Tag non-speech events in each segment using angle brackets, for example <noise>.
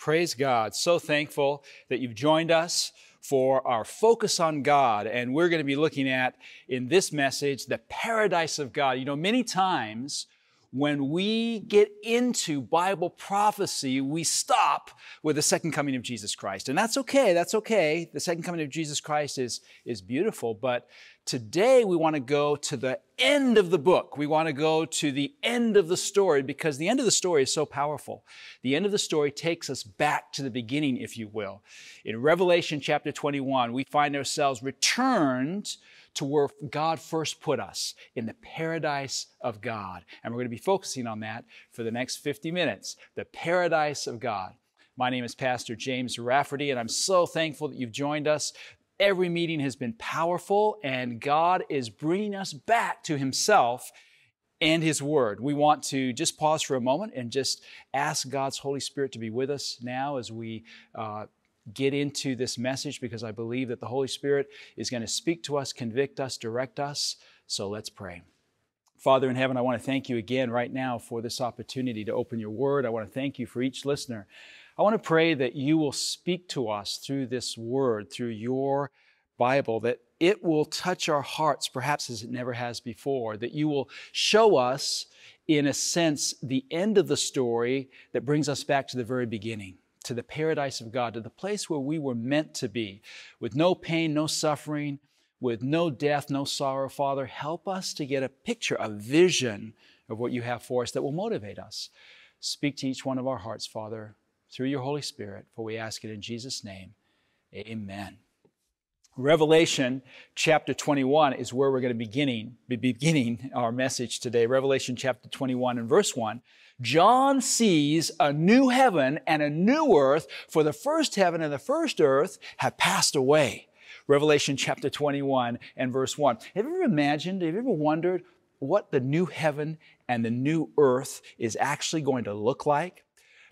Praise God. So thankful that you've joined us for our focus on God. And we're going to be looking at in this message the paradise of God. You know, many times when we get into Bible prophecy, we stop with the second coming of Jesus Christ. And that's okay. That's okay. The second coming of Jesus Christ is, is beautiful. But today we want to go to the end of the book. We want to go to the end of the story because the end of the story is so powerful. The end of the story takes us back to the beginning, if you will. In Revelation chapter 21, we find ourselves returned to where God first put us in the paradise of God. And we're going to be focusing on that for the next 50 minutes the paradise of God. My name is Pastor James Rafferty, and I'm so thankful that you've joined us. Every meeting has been powerful, and God is bringing us back to Himself and His Word. We want to just pause for a moment and just ask God's Holy Spirit to be with us now as we uh, get into this message because I believe that the Holy Spirit is going to speak to us, convict us, direct us. So let's pray. Father in heaven, I want to thank you again right now for this opportunity to open your word. I want to thank you for each listener. I want to pray that you will speak to us through this word, through your Bible, that it will touch our hearts perhaps as it never has before, that you will show us, in a sense, the end of the story that brings us back to the very beginning to the paradise of God, to the place where we were meant to be, with no pain, no suffering, with no death, no sorrow. Father, help us to get a picture, a vision of what you have for us that will motivate us. Speak to each one of our hearts, Father, through your Holy Spirit, for we ask it in Jesus' name. Amen. Revelation chapter 21 is where we're going to beginning, be beginning our message today. Revelation chapter 21 and verse 1. John sees a new heaven and a new earth, for the first heaven and the first earth have passed away. Revelation chapter 21 and verse 1. Have you ever imagined, have you ever wondered what the new heaven and the new earth is actually going to look like?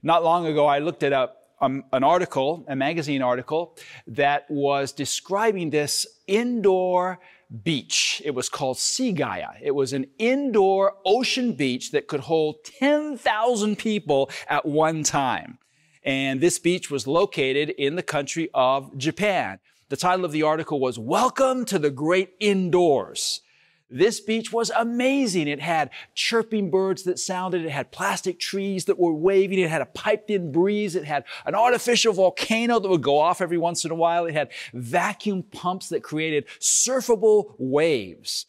Not long ago, I looked it a, um, an article, a magazine article, that was describing this indoor beach. It was called Seagaia. It was an indoor ocean beach that could hold 10,000 people at one time. And this beach was located in the country of Japan. The title of the article was Welcome to the Great Indoors. This beach was amazing. It had chirping birds that sounded. It had plastic trees that were waving. It had a piped in breeze. It had an artificial volcano that would go off every once in a while. It had vacuum pumps that created surfable waves.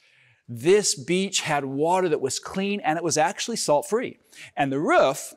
This beach had water that was clean and it was actually salt free. And the roof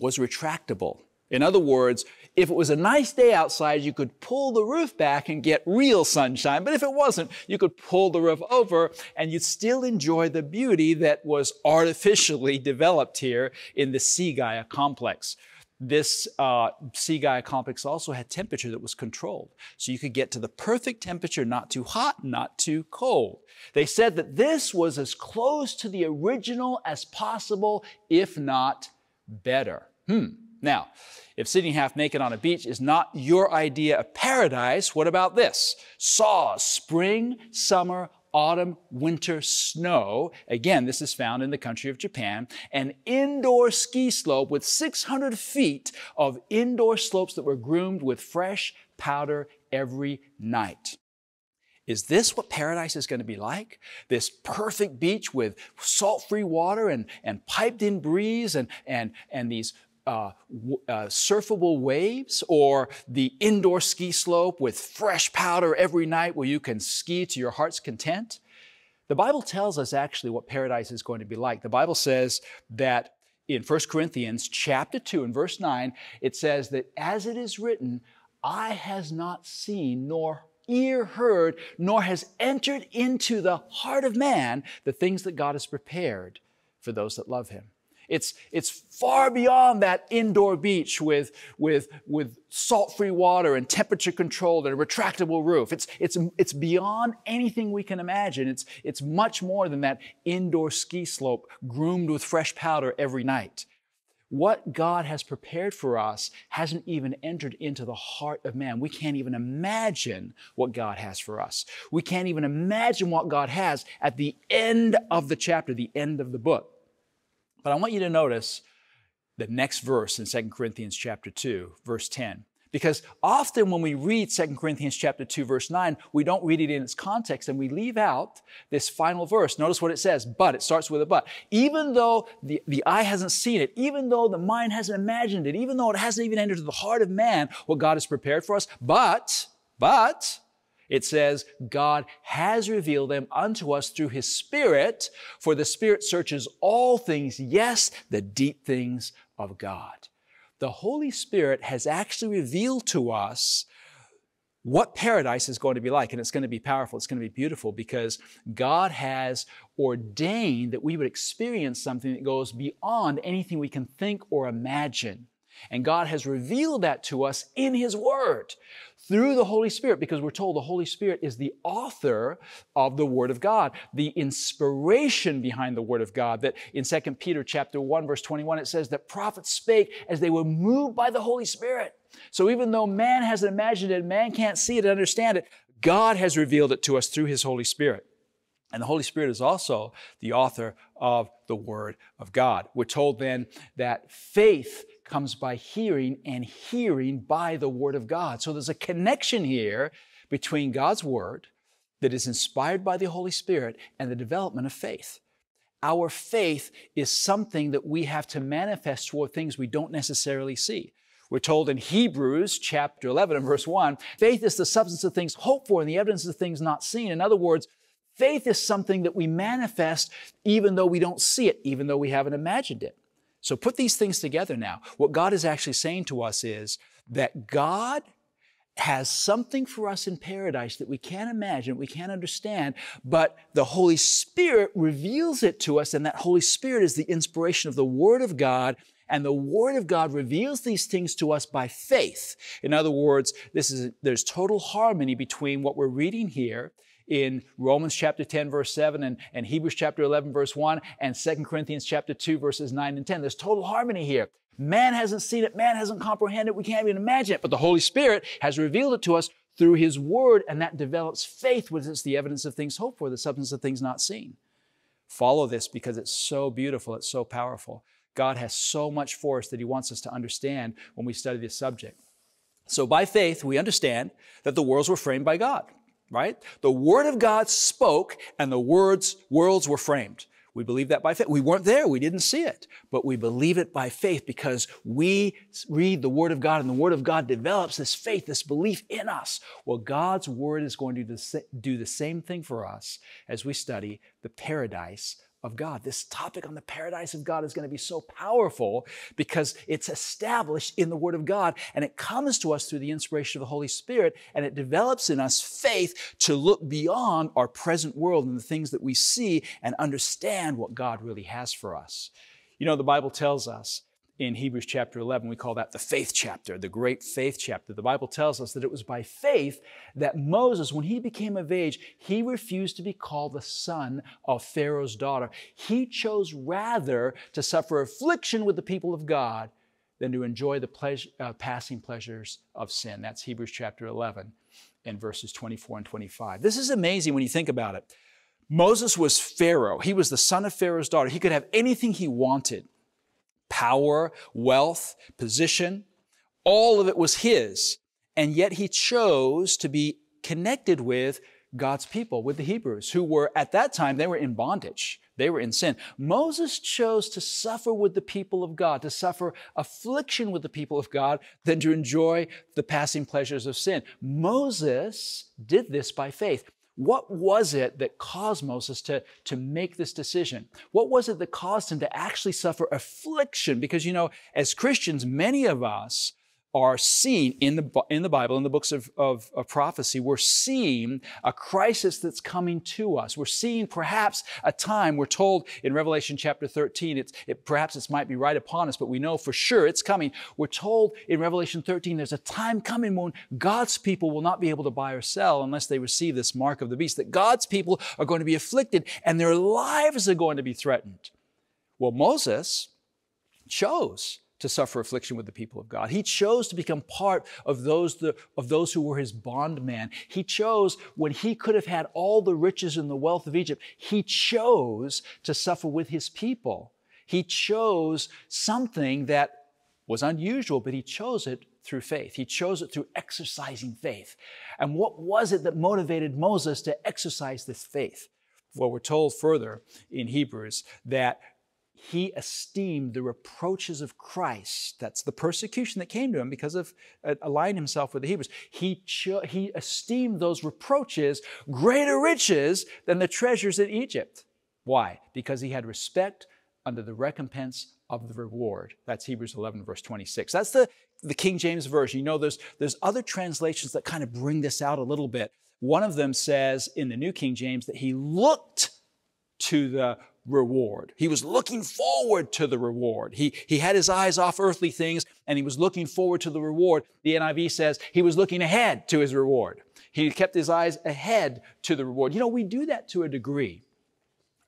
was retractable. In other words, if it was a nice day outside, you could pull the roof back and get real sunshine. But if it wasn't, you could pull the roof over and you'd still enjoy the beauty that was artificially <laughs> developed here in the Seagaia complex. This uh, Seagaia complex also had temperature that was controlled. So you could get to the perfect temperature, not too hot, not too cold. They said that this was as close to the original as possible, if not better. Hmm. Now, if sitting half naked on a beach is not your idea of paradise, what about this? Saw spring, summer, autumn, winter snow. Again, this is found in the country of Japan. An indoor ski slope with 600 feet of indoor slopes that were groomed with fresh powder every night. Is this what paradise is going to be like? This perfect beach with salt free water and, and piped in breeze and, and, and these uh, uh, surfable waves or the indoor ski slope with fresh powder every night where you can ski to your heart's content. The Bible tells us actually what paradise is going to be like. The Bible says that in 1 Corinthians chapter 2 and verse 9, it says that as it is written, eye has not seen nor ear heard, nor has entered into the heart of man the things that God has prepared for those that love him. It's, it's far beyond that indoor beach with, with, with salt-free water and temperature controlled and a retractable roof. It's, it's, it's beyond anything we can imagine. It's, it's much more than that indoor ski slope groomed with fresh powder every night. What God has prepared for us hasn't even entered into the heart of man. We can't even imagine what God has for us. We can't even imagine what God has at the end of the chapter, the end of the book. But I want you to notice the next verse in 2 Corinthians chapter 2, verse 10. Because often when we read 2 Corinthians chapter 2 verse 9, we don't read it in its context and we leave out this final verse. Notice what it says, but. It starts with a but. Even though the, the eye hasn't seen it, even though the mind hasn't imagined it, even though it hasn't even entered the heart of man what God has prepared for us, but, but, it says, God has revealed them unto us through His Spirit, for the Spirit searches all things, yes, the deep things of God the Holy Spirit has actually revealed to us what paradise is going to be like. And it's going to be powerful. It's going to be beautiful because God has ordained that we would experience something that goes beyond anything we can think or imagine. And God has revealed that to us in His Word through the Holy Spirit because we're told the Holy Spirit is the author of the Word of God, the inspiration behind the Word of God. That in 2 Peter chapter 1, verse 21, it says that prophets spake as they were moved by the Holy Spirit. So even though man hasn't imagined it, man can't see it and understand it, God has revealed it to us through His Holy Spirit. And the Holy Spirit is also the author of the Word of God. We're told then that faith comes by hearing, and hearing by the Word of God. So there's a connection here between God's Word that is inspired by the Holy Spirit and the development of faith. Our faith is something that we have to manifest toward things we don't necessarily see. We're told in Hebrews chapter 11 and verse 1 faith is the substance of things hoped for and the evidence of things not seen. In other words, faith is something that we manifest even though we don't see it, even though we haven't imagined it. So put these things together now. What God is actually saying to us is that God has something for us in paradise that we can't imagine, we can't understand, but the Holy Spirit reveals it to us, and that Holy Spirit is the inspiration of the Word of God. And the Word of God reveals these things to us by faith. In other words, this is, there's total harmony between what we're reading here in Romans chapter 10 verse 7 and, and Hebrews chapter 11 verse 1 and 2 Corinthians chapter 2 verses 9 and 10. There's total harmony here. Man hasn't seen it. Man hasn't comprehended it. We can't even imagine it. But the Holy Spirit has revealed it to us through His Word, and that develops faith, which is the evidence of things hoped for, the substance of things not seen. Follow this because it's so beautiful. It's so powerful. God has so much for us that He wants us to understand when we study this subject. So by faith, we understand that the worlds were framed by God right? The Word of God spoke and the words, worlds were framed. We believe that by faith. We weren't there. We didn't see it, but we believe it by faith because we read the Word of God and the Word of God develops this faith, this belief in us. Well, God's Word is going to do the same thing for us as we study the paradise of God. This topic on the paradise of God is going to be so powerful because it's established in the Word of God and it comes to us through the inspiration of the Holy Spirit and it develops in us faith to look beyond our present world and the things that we see and understand what God really has for us. You know, the Bible tells us in Hebrews chapter 11. We call that the faith chapter, the great faith chapter. The Bible tells us that it was by faith that Moses, when he became of age, he refused to be called the son of Pharaoh's daughter. He chose rather to suffer affliction with the people of God than to enjoy the pleasure, uh, passing pleasures of sin. That's Hebrews chapter 11 and verses 24 and 25. This is amazing when you think about it. Moses was Pharaoh. He was the son of Pharaoh's daughter. He could have anything he wanted power, wealth, position. All of it was his. And yet he chose to be connected with God's people, with the Hebrews, who were at that time, they were in bondage. They were in sin. Moses chose to suffer with the people of God, to suffer affliction with the people of God, than to enjoy the passing pleasures of sin. Moses did this by faith. What was it that caused Moses to, to make this decision? What was it that caused him to actually suffer affliction? Because, you know, as Christians, many of us are seeing in the, in the Bible, in the books of, of, of, prophecy, we're seeing a crisis that's coming to us. We're seeing perhaps a time, we're told in Revelation chapter 13, it's, it, perhaps it might be right upon us, but we know for sure it's coming. We're told in Revelation 13, there's a time coming when God's people will not be able to buy or sell unless they receive this mark of the beast, that God's people are going to be afflicted and their lives are going to be threatened. Well, Moses chose to suffer affliction with the people of God. He chose to become part of those, the, of those who were his bondman. He chose when he could have had all the riches and the wealth of Egypt, he chose to suffer with his people. He chose something that was unusual, but he chose it through faith. He chose it through exercising faith. And what was it that motivated Moses to exercise this faith? Well, we're told further in Hebrews that he esteemed the reproaches of Christ. That's the persecution that came to him because of uh, aligning himself with the Hebrews. He, cho- he esteemed those reproaches greater riches than the treasures in Egypt. Why? Because he had respect under the recompense of the reward. That's Hebrews 11, verse 26. That's the, the King James Version. You know, there's, there's other translations that kind of bring this out a little bit. One of them says in the New King James that he looked to the reward. He was looking forward to the reward. He, he had his eyes off earthly things and he was looking forward to the reward. The NIV says he was looking ahead to his reward. He kept his eyes ahead to the reward. You know, we do that to a degree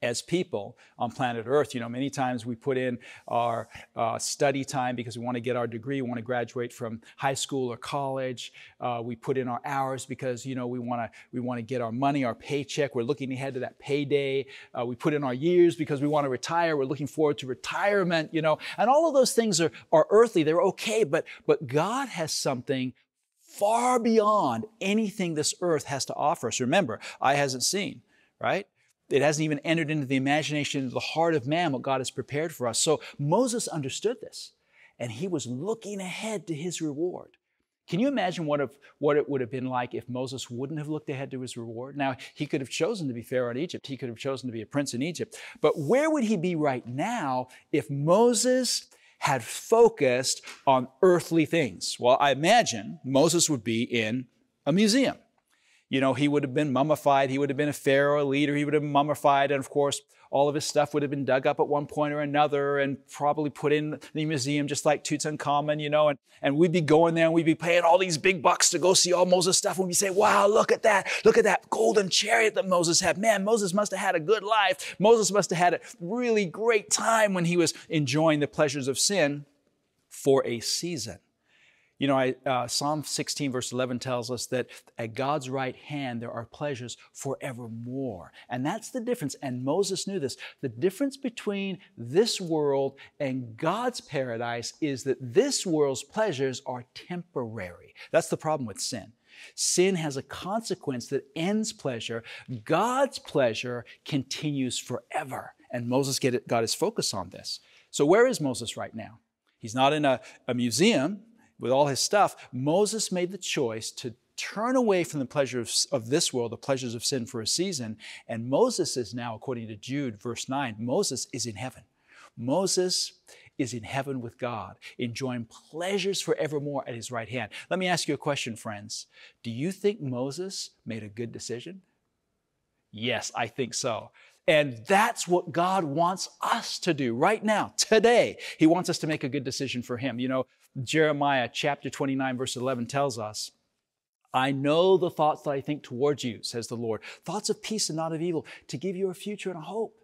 as people on planet Earth. You know, many times we put in our uh, study time because we want to get our degree, we want to graduate from high school or college. Uh, we put in our hours because you know we want to we want to get our money, our paycheck. We're looking ahead to that payday. Uh, we put in our years because we want to retire. We're looking forward to retirement. You know, and all of those things are are earthly. They're okay, but but God has something far beyond anything this earth has to offer us. Remember, eye hasn't seen, right? It hasn't even entered into the imagination, the heart of man, what God has prepared for us. So Moses understood this, and he was looking ahead to his reward. Can you imagine what, if, what it would have been like if Moses wouldn't have looked ahead to his reward? Now, he could have chosen to be Pharaoh in Egypt. He could have chosen to be a prince in Egypt. But where would he be right now if Moses had focused on earthly things? Well, I imagine Moses would be in a museum you know, he would have been mummified. He would have been a pharaoh, a leader. He would have been mummified. And of course, all of his stuff would have been dug up at one point or another and probably put in the museum, just like Tutankhamun, you know. And, and we'd be going there and we'd be paying all these big bucks to go see all Moses' stuff. And we'd say, wow, look at that. Look at that golden chariot that Moses had. Man, Moses must have had a good life. Moses must have had a really great time when he was enjoying the pleasures of sin for a season. You know, I, uh, Psalm 16, verse 11 tells us that at God's right hand there are pleasures forevermore. And that's the difference. And Moses knew this. The difference between this world and God's paradise is that this world's pleasures are temporary. That's the problem with sin. Sin has a consequence that ends pleasure. God's pleasure continues forever. And Moses get, got his focus on this. So, where is Moses right now? He's not in a, a museum with all his stuff, Moses made the choice to turn away from the pleasures of this world, the pleasures of sin for a season. And Moses is now, according to Jude, verse 9, Moses is in heaven. Moses is in heaven with God, enjoying pleasures forevermore at his right hand. Let me ask you a question, friends. Do you think Moses made a good decision? Yes, I think so. And that's what God wants us to do right now, today. He wants us to make a good decision for Him. You know, Jeremiah chapter 29, verse 11 tells us, I know the thoughts that I think towards you, says the Lord, thoughts of peace and not of evil, to give you a future and a hope.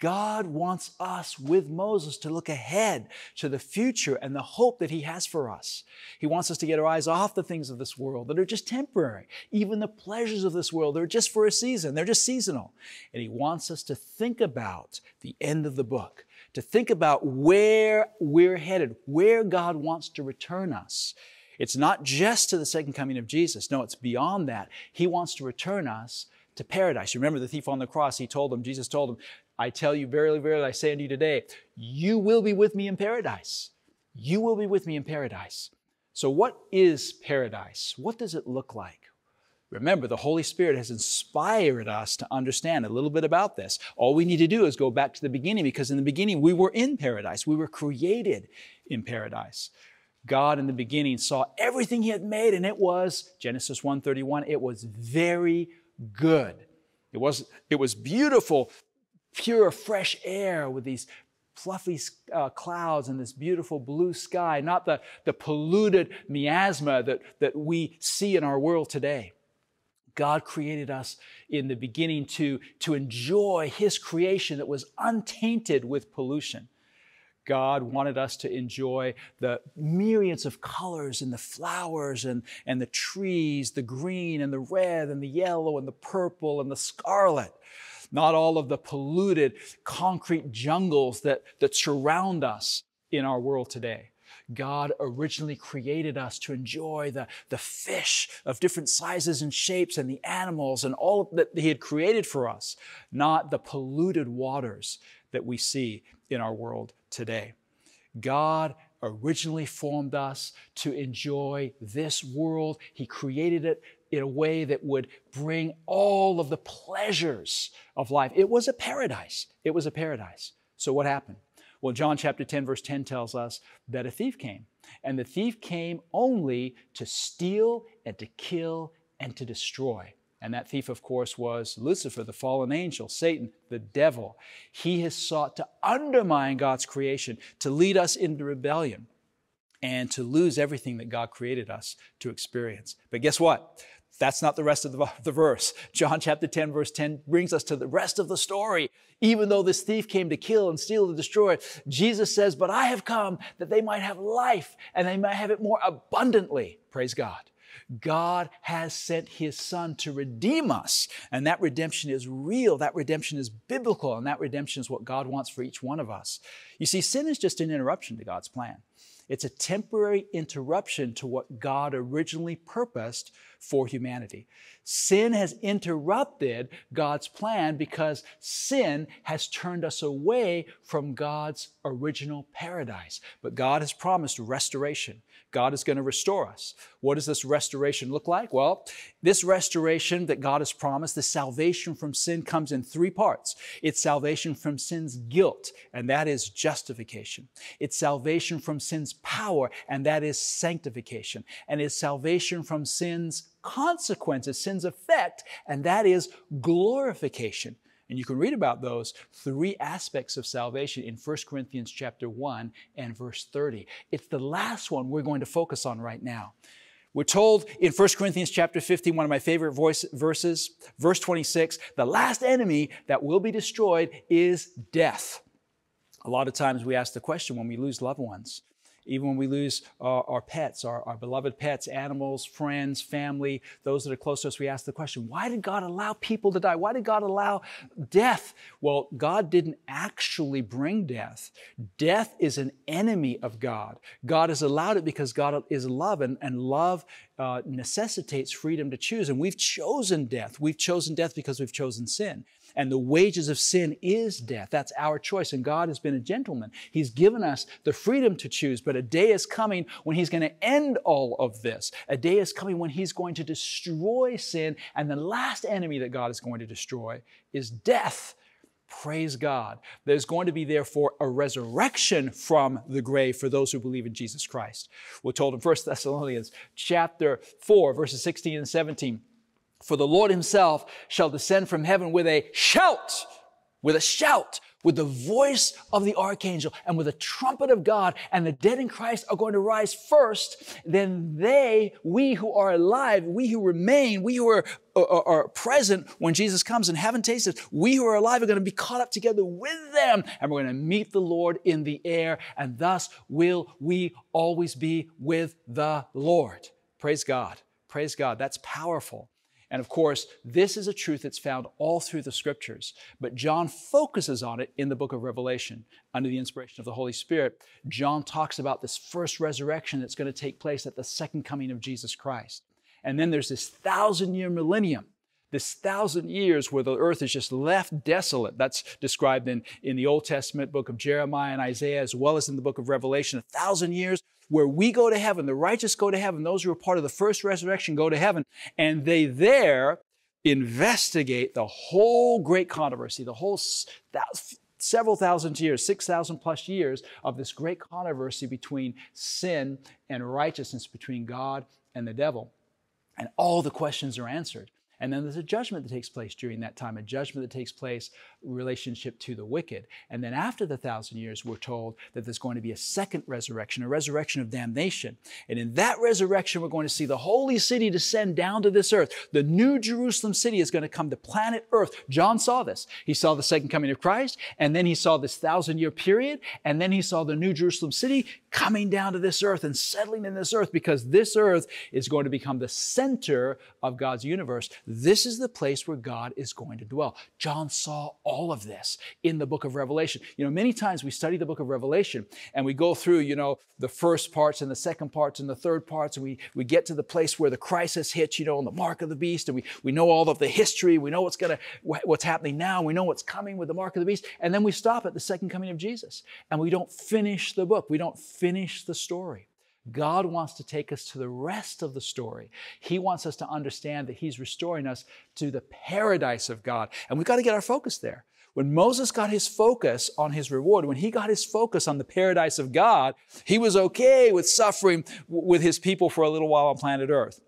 God wants us with Moses to look ahead to the future and the hope that He has for us. He wants us to get our eyes off the things of this world that are just temporary. Even the pleasures of this world, they're just for a season, they're just seasonal. And He wants us to think about the end of the book, to think about where we're headed, where God wants to return us. It's not just to the second coming of Jesus. No, it's beyond that. He wants to return us to paradise. Remember the thief on the cross, he told him, Jesus told him, I tell you, verily, verily, I say unto you today, you will be with me in paradise. You will be with me in paradise. So, what is paradise? What does it look like? Remember, the Holy Spirit has inspired us to understand a little bit about this. All we need to do is go back to the beginning because in the beginning we were in paradise. We were created in paradise. God in the beginning saw everything he had made and it was Genesis 1:31 it was very good. It was it was beautiful, pure fresh air with these fluffy uh, clouds and this beautiful blue sky, not the, the polluted miasma that, that we see in our world today. God created us in the beginning to, to enjoy His creation that was untainted with pollution. God wanted us to enjoy the myriads of colors and the flowers and, and the trees, the green and the red and the yellow and the purple and the scarlet. not all of the polluted concrete jungles that, that surround us in our world today. God originally created us to enjoy the, the fish of different sizes and shapes and the animals and all that He had created for us, not the polluted waters that we see in our world today. God originally formed us to enjoy this world. He created it in a way that would bring all of the pleasures of life. It was a paradise. It was a paradise. So, what happened? Well, John chapter 10, verse 10 tells us that a thief came. And the thief came only to steal and to kill and to destroy. And that thief, of course, was Lucifer, the fallen angel, Satan, the devil. He has sought to undermine God's creation, to lead us into rebellion, and to lose everything that God created us to experience. But guess what? That's not the rest of the, <laughs> the, verse. John chapter 10, verse 10 brings us to the rest of the story. Even though this thief came to kill and steal and destroy, Jesus says, But I have come that they might have life and they might have it more abundantly. Praise God. God has sent his son to redeem us. And that redemption is real. That redemption is biblical. And that redemption is what God wants for each one of us. You see, sin is just an interruption to God's plan. It's a temporary interruption to what God originally purposed for humanity. Sin has interrupted God's plan because sin has turned us away from God's original paradise. But God has promised restoration. God is going to restore us. What does this restoration look like? Well, this restoration that God has promised, the salvation from sin, comes in three parts. It's salvation from sin's guilt, and that is justification. It's salvation from sin's power, and that is sanctification. And it's salvation from sin's consequences, sin's effect, and that is glorification. And you can read about those three aspects of salvation in 1 Corinthians chapter 1 and verse 30. It's the last one we're going to focus on right now. We're told in 1 Corinthians chapter 15, one of my favorite voice, verses, verse 26, the last enemy that will be destroyed is death. A lot of times we ask the question when we lose loved ones, even when we lose uh, our pets, our, our beloved pets, animals, friends, family, those that are close to us, we ask the question why did God allow people to die? Why did God allow death? Well, God didn't actually bring death. Death is an enemy of God. God has allowed it because God is love, and, and love uh, necessitates freedom to choose. And we've chosen death. We've chosen death because we've chosen sin. And the wages of sin is death. That's our choice. And God has been a gentleman. He's given us the freedom to choose. But a day is coming when He's going to end all of this. A day is coming when He's going to destroy sin. And the last enemy that God is going to destroy is death. Praise God. There's going to be, therefore, a resurrection from the grave for those who believe in Jesus Christ. We're told in 1 Thessalonians chapter 4, verses 16 and 17. For the Lord himself shall descend from heaven with a shout, with a shout, with the voice of the archangel and with the trumpet of God, and the dead in Christ are going to rise first. Then they, we who are alive, we who remain, we who are, are, are present when Jesus comes and haven't tasted, we who are alive are going to be caught up together with them, and we're going to meet the Lord in the air, and thus will we always be with the Lord. Praise God. Praise God. That's powerful. And of course, this is a truth that's found all through the scriptures, but John focuses on it in the book of Revelation under the inspiration of the Holy Spirit. John talks about this first resurrection that's going to take place at the second coming of Jesus Christ. And then there's this thousand year millennium this thousand years where the earth is just left desolate. That's described in, in the Old Testament book of Jeremiah and Isaiah, as well as in the book of Revelation. A thousand years where we go to heaven, the righteous go to heaven, those who are part of the first resurrection go to heaven, and they there investigate the whole great controversy, the whole several thousand years, 6,000 plus years of this great controversy between sin and righteousness, between God and the devil. And all the questions are answered. And then there's a judgment that takes place during that time, a judgment that takes place relationship to the wicked. And then after the thousand years, we're told that there's going to be a second resurrection, a resurrection of damnation. And in that resurrection, we're going to see the holy city descend down to this earth. The new Jerusalem city is going to come to planet earth. John saw this. He saw the second coming of Christ, and then he saw this thousand year period, and then he saw the new Jerusalem city coming down to this earth and settling in this earth because this earth is going to become the center of God's universe This is the place where God is going to dwell. John saw all of this in the book of Revelation. You know, many times we study the book of Revelation and we go through, you know, the first parts and the second parts and the third parts, and we, we get to the place where the crisis hits, you know, on the mark of the beast, and we, we know all of the history, we know what's gonna what's happening now, we know what's coming with the mark of the beast, and then we stop at the second coming of Jesus. And we don't finish the book, we don't finish the story. God wants to take us to the rest of the story. He wants us to understand that He's restoring us to the paradise of God. And we've got to get our focus there. When Moses got his focus on his reward, when he got his focus on the paradise of God, he was okay with suffering with his people for a little while on planet Earth.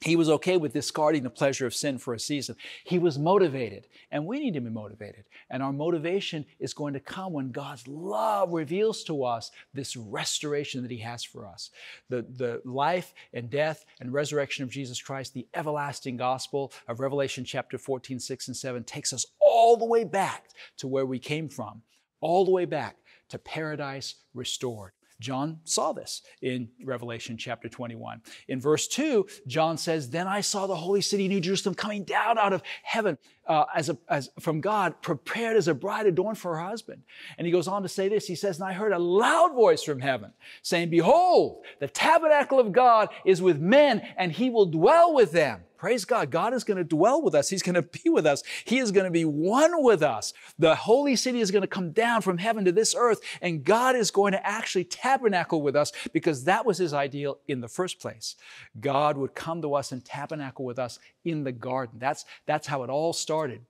He was okay with discarding the pleasure of sin for a season. He was motivated, and we need to be motivated. And our motivation is going to come when God's love reveals to us this restoration that He has for us. The, the life and death and resurrection of Jesus Christ, the everlasting gospel of Revelation chapter 14, 6, and 7 takes us all the way back to where we came from, all the way back to paradise restored. John saw this in Revelation chapter 21. In verse 2, John says, Then I saw the holy city, New Jerusalem, coming down out of heaven uh, as, a, as from God, prepared as a bride adorned for her husband. And he goes on to say this. He says, And I heard a loud voice from heaven saying, Behold, the tabernacle of God is with men, and he will dwell with them. Praise God. God is going to dwell with us. He's going to be with us. He is going to be one with us. The holy city is going to come down from heaven to this earth, and God is going to actually tabernacle with us because that was his ideal in the first place. God would come to us and tabernacle with us in the garden. That's, that's how it all started.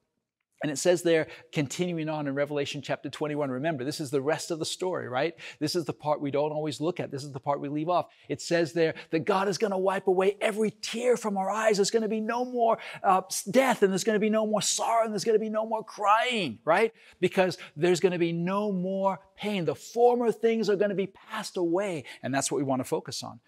And it says there, continuing on in Revelation chapter 21, remember, this is the rest of the story, right? This is the part we don't always look at. This is the part we leave off. It says there that God is going to wipe away every tear from our eyes. There's going to be no more uh, death, and there's going to be no more sorrow, and there's going to be no more crying, right? Because there's going to be no more pain. The former things are going to be passed away, and that's what we want to focus on.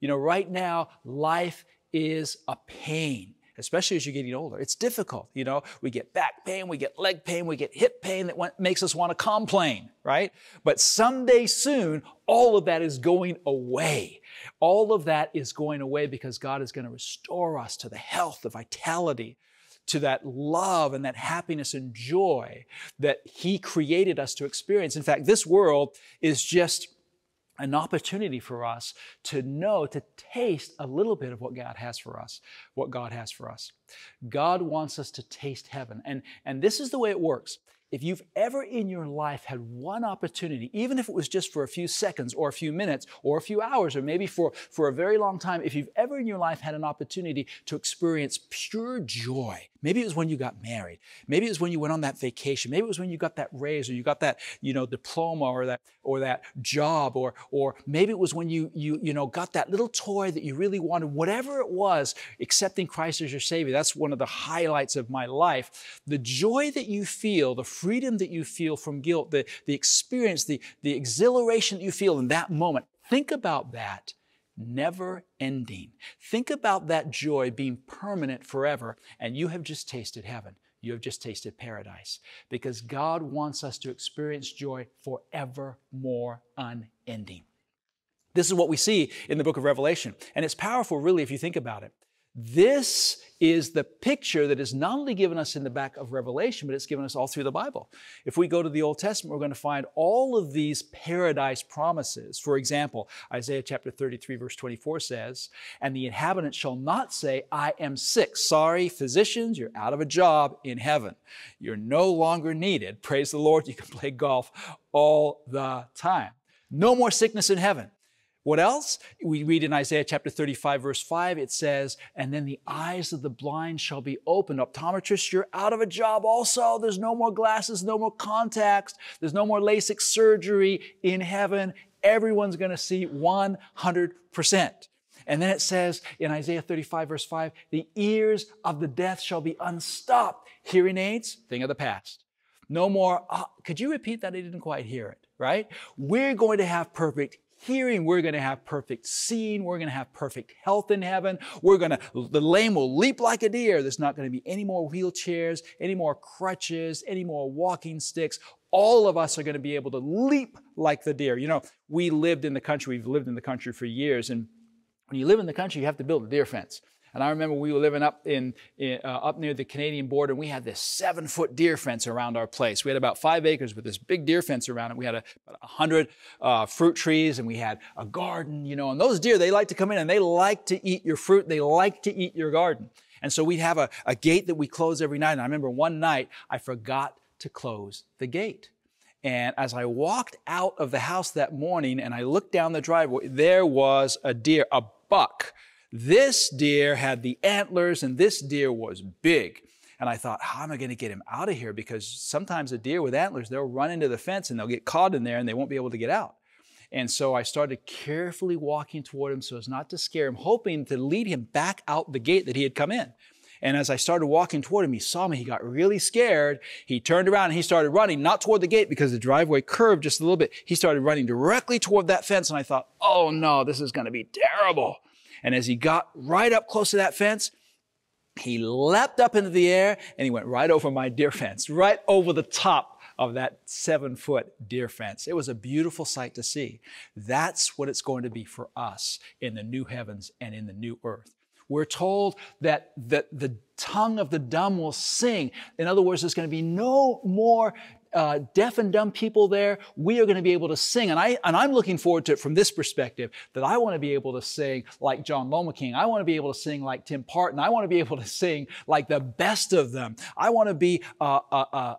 You know, right now, life is a pain especially as you're getting older. It's difficult. You know, we get back pain, we get leg pain, we get hip pain that makes us want to complain, right? But someday soon, all of that is going away. All of that is going away because God is going to restore us to the health, the vitality, to that love and that happiness and joy that He created us to experience. In fact, this world is just an opportunity for us to know, to taste a little bit of what God has for us, what God has for us. God wants us to taste heaven. And, and this is the way it works. If you've ever in your life had one opportunity, even if it was just for a few seconds or a few minutes or a few hours or maybe for, for a very long time, if you've ever in your life had an opportunity to experience pure joy, maybe it was when you got married, maybe it was when you went on that vacation, maybe it was when you got that raise or you got that, you know, diploma or that or that job or or maybe it was when you you you know got that little toy that you really wanted, whatever it was, accepting Christ as your savior. That's one of the highlights of my life. The joy that you feel, the freedom that you feel from guilt, the, the experience, the, the exhilaration that you feel in that moment. Think about that never ending. Think about that joy being permanent forever, and you have just tasted heaven. You have just tasted paradise because God wants us to experience joy forevermore, unending. This is what we see in the book of Revelation, and it's powerful, really, if you think about it. This is the picture that is not only given us in the back of Revelation, but it's given us all through the Bible. If we go to the Old Testament, we're going to find all of these paradise promises. For example, Isaiah chapter 33, verse 24 says, And the inhabitants shall not say, I am sick. Sorry, physicians, you're out of a job in heaven. You're no longer needed. Praise the Lord, <laughs> you can play golf all the time. No more sickness in heaven. What else? We read in Isaiah chapter 35, verse 5, it says, And then the eyes of the blind shall be opened. Optometrists, you're out of a job also. There's no more glasses, no more contacts, there's no more LASIK surgery in heaven. Everyone's going to see 100%. And then it says in Isaiah 35, verse 5, the ears of the deaf shall be unstopped. Hearing aids, thing of the past. No more, uh, could you repeat that? I didn't quite hear it, right? We're going to have perfect hearing. We're going to have perfect seeing. We're going to have perfect health in heaven. We're going to, the lame will leap like a deer. There's not going to be any more wheelchairs, any more crutches, any more walking sticks. All of us are going to be able to leap like the deer. You know, we lived in the country, we've lived in the country for years, and when you live in the country, you have to build a deer fence. And I remember we were living up in, in uh, up near the Canadian border, and we had this seven foot deer fence around our place. We had about five acres with this big deer fence around it. We had a, about a hundred uh, fruit trees, and we had a garden. You know, and those deer they like to come in and they like to eat your fruit. They like to eat your garden. And so we'd have a, a gate that we close every night. And I remember one night I forgot to close the gate. And as I walked out of the house that morning and I looked down the driveway, there was a deer, a buck this deer had the antlers and this deer was big. And I thought, how am I going to get him out of here? Because sometimes a deer with antlers, they'll run into the fence and they'll get caught in there and they won't be able to get out. And so I started carefully walking toward him so as not to scare him, hoping to lead him back out the gate that he had come in. And as I started walking toward him, he saw me. He got really scared. He turned around and he started running, not toward the gate because the driveway curved just a little bit. He started running directly toward that fence. And I thought, oh no, this is going to be terrible. And as he got right up close to that fence, he leapt up into the air and he went right over my deer fence, right over the top of that seven foot deer fence. It was a beautiful sight to see. That's what it's going to be for us in the new heavens and in the new earth. We're told that the, the tongue of the dumb will sing. In other words, there's going to be no more uh, deaf and dumb people there, we are going to be able to sing. And, I, and I'm looking forward to it from this perspective that I want to be able to sing like John Lomacang. I want to be able to sing like Tim Parton. I want to be able to sing like the best of them. I want to be a,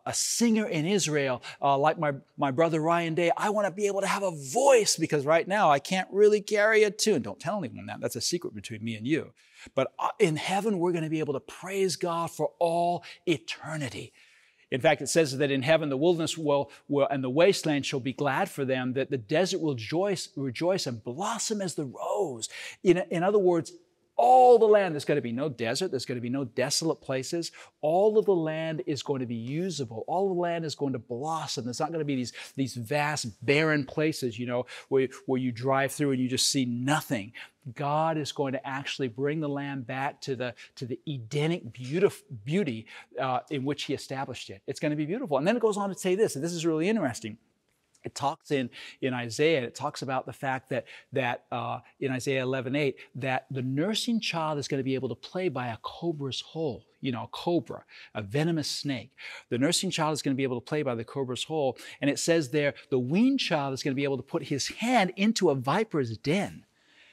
a, singer in Israel uh, like my, my brother Ryan Day. I want to be able to have a voice because right now I can't really carry a tune. Don't tell anyone that. That's a secret between me and you. But uh, in heaven, we're going to be able to praise God for all eternity. In fact, it says that in heaven the wilderness will, will, and the wasteland shall be glad for them, that the desert will rejoice, rejoice and blossom as the rose. In, in other words, all the land, there's going to be no desert, there's going to be no desolate places. All of the land is going to be usable. All of the land is going to blossom. There's not going to be these, these vast, barren places, you know, where, where you drive through and you just see nothing. God is going to actually bring the land back to the, to the Edenic beauty uh, in which He established it. It's going to be beautiful. And then it goes on to say this, and this is really interesting it talks in, in Isaiah, it talks about the fact that, that uh, in Isaiah 11, 8, that the nursing child is going to be able to play by a cobra's hole, you know, a cobra, a venomous snake. The nursing child is going to be able to play by the cobra's hole. And it says there, the weaned child is going to be able to put his hand into a viper's den.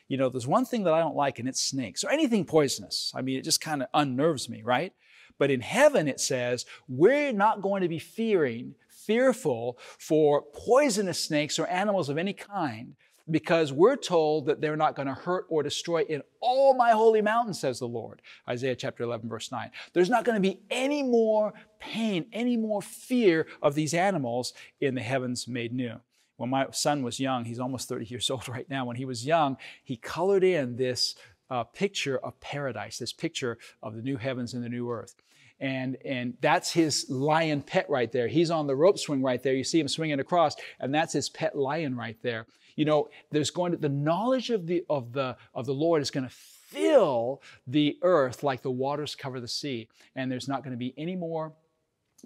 You know, there's one thing that I don't like, and it's snakes or anything poisonous. I mean, it just kind of unnerves me, right? But in heaven, it says, we're not going to be fearing fearful for poisonous snakes or animals of any kind because we're told that they're not going to hurt or destroy in all my holy mountain, says the Lord. Isaiah chapter 11, verse 9. There's not going to be any more pain, any more fear of these animals in the heavens made new. When my son was young, he's almost 30 years <laughs> old right now. When he was young, he colored in this uh, picture of paradise, this picture of the new heavens and the new earth and and that's his lion pet right there. He's on the rope swing right there. You see him swinging across, and that's his pet lion right there. You know, there's going to the knowledge of the of the of the Lord is going to fill the earth like the waters cover the sea, and there's not going to be any more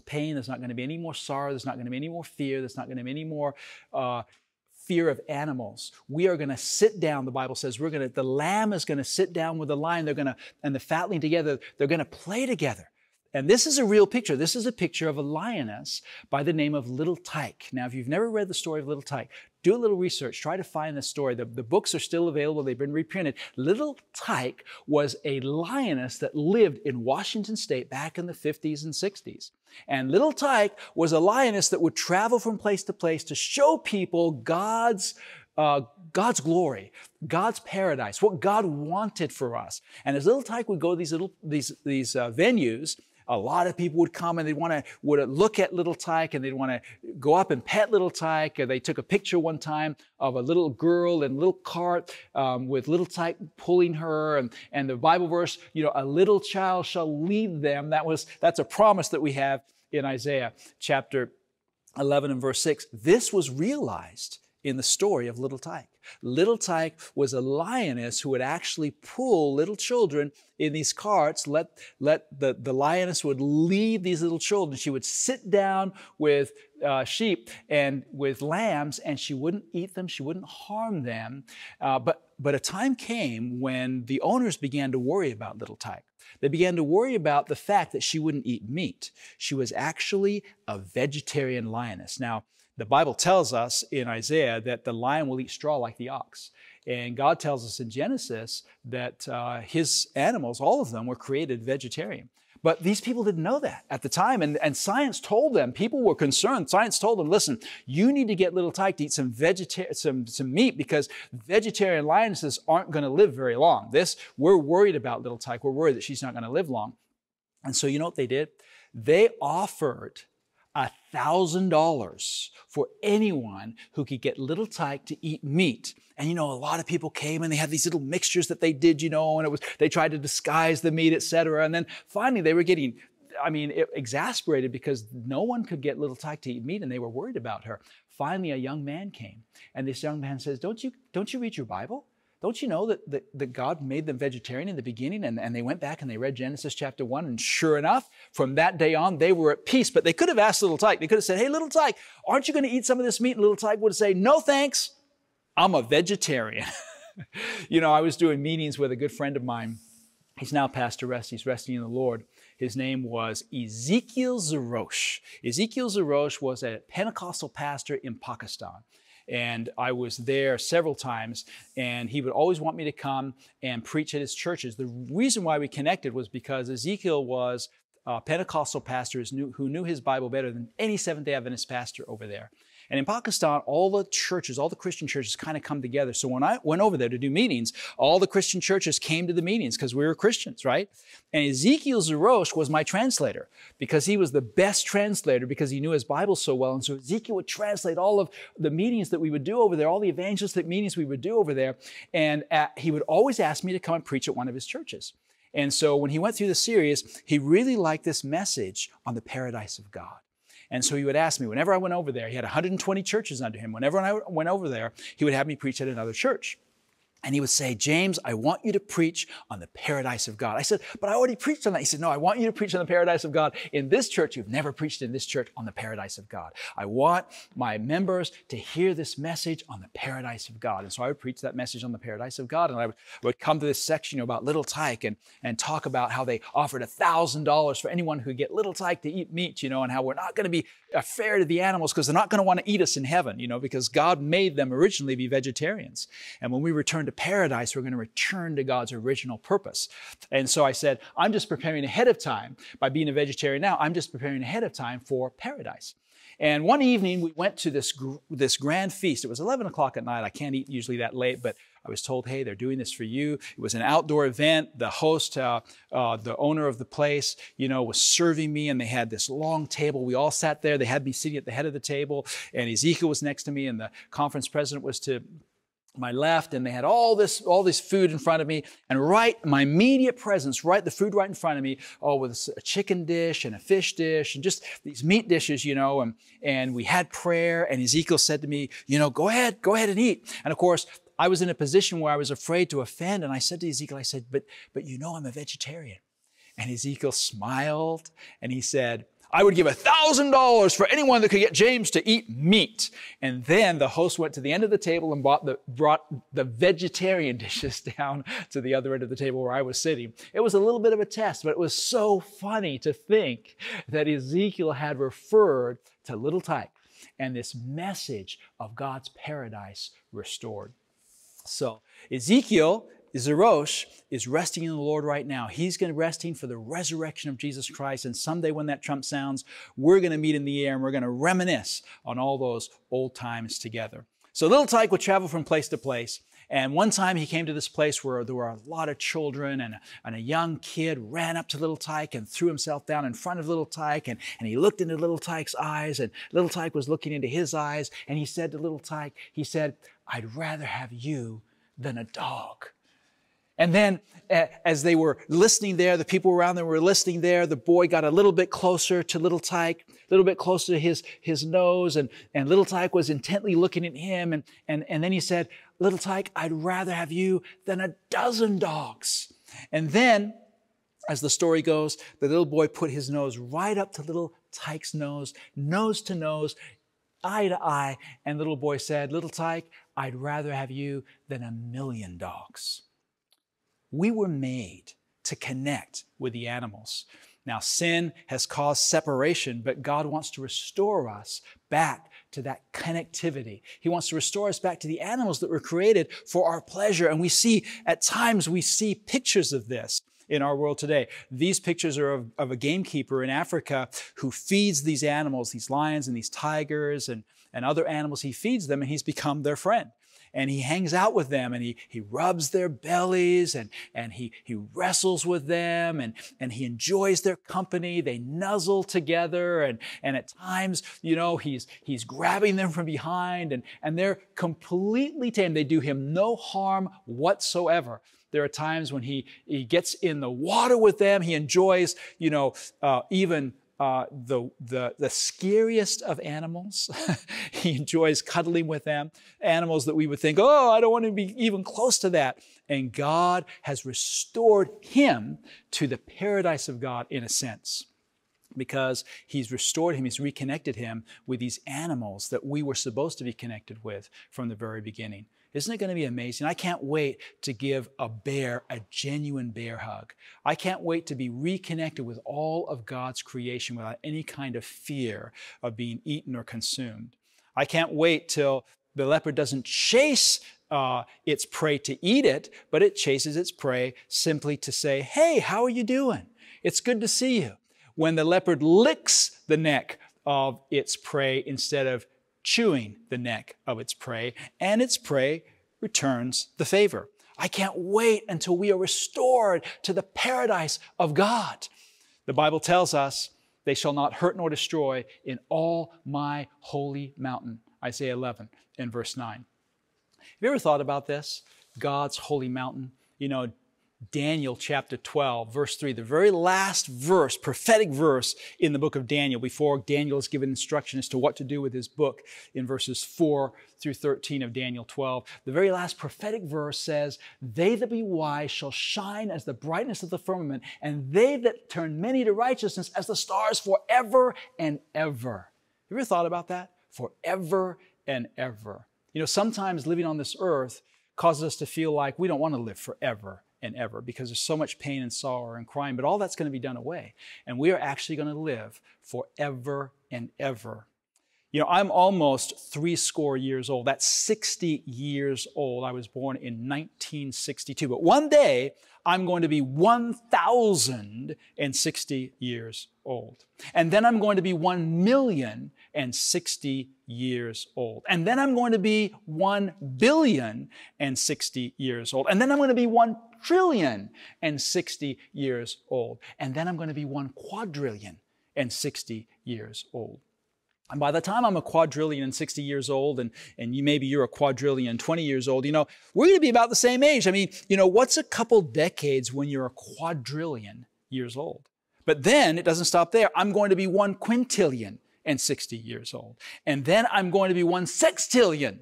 pain. There's not going to be any more sorrow. There's not going to be any more fear. There's not going to be any more. Uh, fear of animals. We are going to sit down, the Bible says, we're going to, the lamb is going to sit down with the lion. They're going to, and the fatling together, they're going to play together. And this is a real picture. This is a picture of a lioness by the name of Little Tyke. Now, if you've never read the story of Little Tyke, do a little research. Try to find the story. The, the books are still available. They've been reprinted. Little Tyke was a lioness that lived in Washington State back in the 50s and 60s. And Little Tyke was a lioness that would travel from place to place to show people God's uh, God's glory, God's paradise, what God wanted for us. And as little Tyke would go to these little these these uh, venues, a lot of people would come and they'd want to would look at little Tyke and they'd want to go up and pet little Tyke. They took a picture one time of a little girl in a little cart um, with little Tyke pulling her, and, and the Bible verse, you know, a little child shall lead them. That was that's a promise that we have in Isaiah chapter 11 and verse 6. This was realized in the story of little Tyke. Little Tyke was a lioness who would actually pull little children in these carts, let, let the, the lioness would lead these little children. She would sit down with uh, sheep and with lambs, and she wouldn't eat them, she wouldn't harm them. Uh, but, but a time came when the owners began to worry about little Tyke. They began to worry about the fact that she wouldn't eat meat. She was actually a vegetarian lioness. Now, the Bible tells us in Isaiah that the lion will eat straw like the ox. And God tells us in Genesis that uh, his animals, all of them, were created vegetarian. But these people didn't know that at the time. And, and science told them, people were concerned. Science told them, listen, you need to get little Tyke to eat some, vegeta- some, some meat because vegetarian lionesses aren't going to live very long. This, we're worried about little Tyke. We're worried that she's not going to live long. And so you know what they did? They offered $1,000 for anyone who could get little tyke to eat meat. And you know, a lot of people came and they had these little mixtures that they did, you know, and it was, they tried to disguise the meat, etc. And then finally they were getting, I mean, exasperated because no one could get little tyke to eat meat and they were worried about her. Finally, a young man came and this young man says, don't you, don't you read your Bible? Don't you know that, that, that, God made them vegetarian in the beginning? And, and they went back and they read Genesis chapter 1. And sure enough, from that day on, they were at peace. But they could have asked Little Tyke, they could have said, Hey, Little Tyke, aren't you going to eat some of this meat? And Little Tyke would say, No, thanks. I'm a vegetarian. <laughs> you know, I was doing meetings with a good friend of mine. He's now passed to rest. He's resting in the Lord. His name was Ezekiel Zerosh. Ezekiel Zerosh was a Pentecostal pastor in Pakistan and I was there several times, and he would always want me to come and preach at his churches. The reason why we connected was because Ezekiel was a Pentecostal pastor who knew his Bible better than any Seventh day Adventist pastor over there. And in Pakistan, all the churches, all the Christian churches kind of come together. So when I went over there to do meetings, all the Christian churches came to the meetings because we were Christians, right? And Ezekiel Zerosh was my translator because he was the best translator because he knew his Bible so well. And so Ezekiel would translate all of the meetings that we would do over there, all the evangelistic meetings we would do over there. And at, he would always ask me to come and preach at one of his churches. And so when he went through the series, he really liked this message on the paradise of God. And so he would ask me, whenever I went over there, he had 120 churches under him. Whenever I went over there, he would have me preach at another church. And he would say, James, I want you to preach on the paradise of God. I said, but I already preached on that. He said, no, I want you to preach on the paradise of God in this church. You've never preached in this church on the paradise of God. I want my members to hear this message on the paradise of God. And so I would preach that message on the paradise of God. And I would, come to this section you know, about little tyke and, and talk about how they offered $1,000 for anyone who get little tyke to eat meat, you know, and how we're not going to be fair to the animals because they're not going to want to eat us in heaven, you know, because God made them originally be vegetarians. And when we return paradise, we're going to return to God's original purpose. And so I said, I'm just preparing ahead of time by being a vegetarian now. I'm just preparing ahead of time for paradise. And one evening we went to this, this grand feast. It was 11 o'clock at night. I can't eat usually that late, but I was told, hey, they're doing this for you. It was an outdoor event. The host, uh, uh, the owner of the place, you know, was serving me, and they had this long table. We all sat there. They had me sitting at the head of the table, and Ezekiel was next to me, and the conference president was to my left and they had all this all this food in front of me and right my immediate presence right the food right in front of me oh with a chicken dish and a fish dish and just these meat dishes you know and and we had prayer and ezekiel said to me you know go ahead go ahead and eat. And of course i was in a position where i was afraid to offend and i said to ezekiel i said but but you know i'm a vegetarian. And ezekiel smiled and he said I would give a $1,000 for anyone that could get James to eat meat. And then the host went to the end of the table and brought the, brought the vegetarian <laughs> dishes down to the other end of the table where I was sitting. It was a little bit of a test, but it was so funny to think that Ezekiel had referred to little tyke and this message of God's paradise restored. So Ezekiel Zerosh is resting in the Lord right now. He's going to resting for the resurrection of Jesus Christ. And someday when that trump sounds, we're going to meet in the air and we're going to reminisce on all those old times together. So little Tyke would travel from place to place. And one time he came to this place where there were a lot of children and, and a young kid ran up to little Tyke and threw himself down in front of little Tyke and, and he looked into little Tyke's eyes and little Tyke was looking into his eyes and he said to little Tyke, he said, I'd rather have you than a dog. And then as they were listening there, the people around them were listening there, the boy got a little bit closer to little Tyke, a little bit closer to his, his nose, and, and little Tyke was intently looking at him. And, and, and then he said, Little Tyke, I'd rather have you than a dozen dogs. And then, as the story goes, the little boy put his nose right up to little Tyke's nose, nose to nose, eye to eye, and little boy said, Little Tyke, I'd rather have you than a million dogs. We were made to connect with the animals. Now, sin has caused separation, but God wants to restore us back to that connectivity. He wants to restore us back to the animals that were created for our pleasure. And we see, at times, we see pictures of this in our world today. These pictures are of, of a gamekeeper in Africa who feeds these animals, these lions and these tigers and, and other animals. He feeds them and he's become their friend and he hangs out with them and he, he rubs their bellies and, and he, he wrestles with them and, and he enjoys their company. They nuzzle together and, and at times, you know, he's, he's grabbing them from behind and, and they're completely tame. They do him no harm whatsoever. There are times when he, he gets in the water with them. He enjoys, you know, uh, even uh, the, the, the scariest of animals. <laughs> he enjoys cuddling with them, animals that we would think, oh, I don't want to be even close to that. And God has restored him to the paradise of God in a sense because he's restored him, he's reconnected him with these animals that we were supposed to be connected with from the very beginning. Isn't it going to be amazing? I can't wait to give a bear a genuine bear hug. I can't wait to be reconnected with all of God's creation without any kind of fear of being eaten or consumed. I can't wait till the leopard doesn't chase uh, its prey to eat it, but it chases its prey simply to say, Hey, how are you doing? It's good to see you. When the leopard licks the neck of its prey instead of chewing the neck of its prey, and its prey returns the favor. I can't wait until we are restored to the paradise of God. The Bible tells us, they shall not hurt nor destroy in all my holy mountain. Isaiah 11 and verse 9. Have you ever thought about this? God's holy mountain. You know, Daniel chapter 12, verse 3, the very last verse, prophetic verse in the book of Daniel, before Daniel is given instruction as to what to do with his book in verses 4 through 13 of Daniel 12. The very last prophetic verse says, They that be wise shall shine as the brightness of the firmament, and they that turn many to righteousness as the stars forever and ever. Have you ever thought about that? Forever and ever. You know, sometimes living on this earth causes us to feel like we don't want to live forever and ever because there's so much pain and sorrow and crying, but all that's going to be done away. And we are actually going to live forever and ever. You know, I'm almost three score years old. That's 60 years old. I was born in 1962. But one day, I'm going to be 1,060 years old. And then I'm going to be 1 million and 60 years old. And then I'm going to be 1 billion and 60 years old. And then I'm going to be 1 trillion and 60 years old. And then I'm going to be 1 quadrillion and 60 years old. And by the time I'm a quadrillion and 60 years old, and, and you maybe you're a quadrillion 20 years old, you know, we're going to be about the same age. I mean, you know, what's a couple decades when you're a quadrillion years old? But then it doesn't stop there. I'm going to be one quintillion and 60 years old. And then I'm going to be one sextillion